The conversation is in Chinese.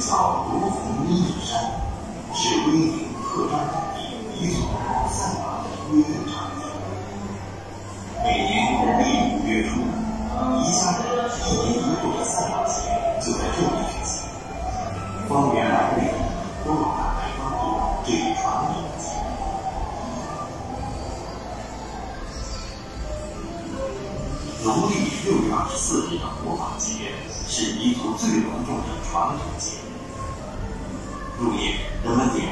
叫罗浮阴影山，是威宁鹤庄当地彝族人赛马的约定场地。每年农历五月初，彝家人一年一度的赛马节就在这里举行。方圆百里都有大开帮助这一传统节。农历六月二十四日的火把节是彝族最隆重的传统节日。入夜，人们点。